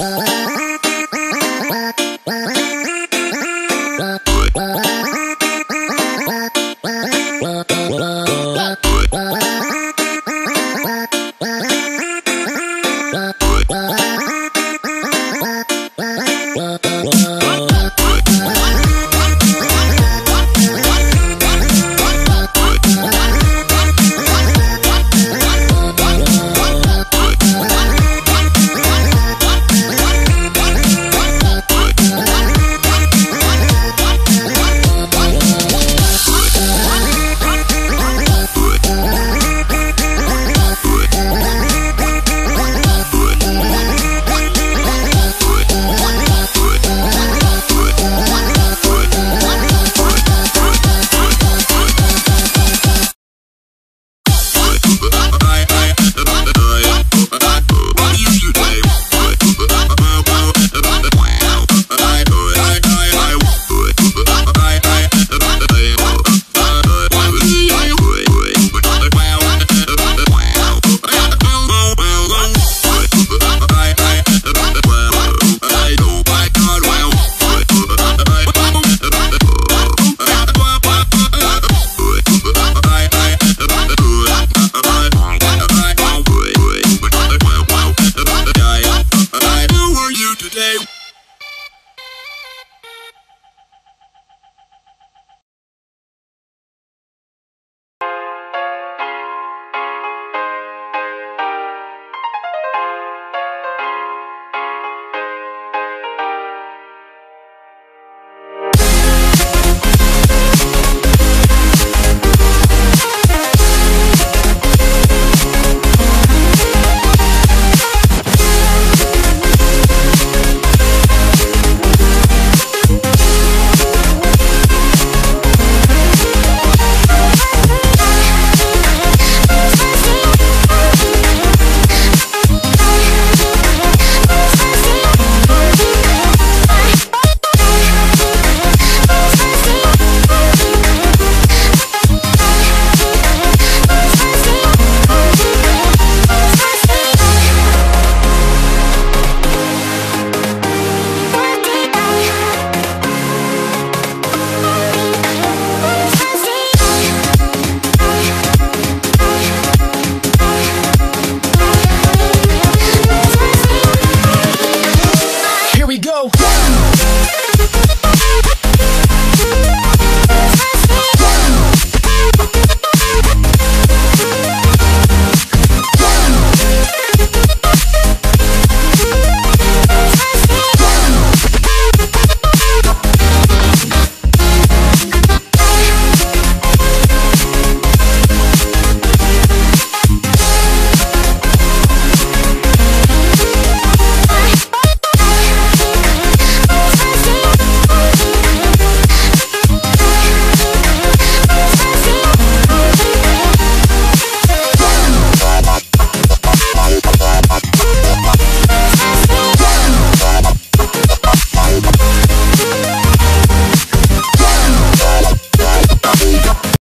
Uh -huh.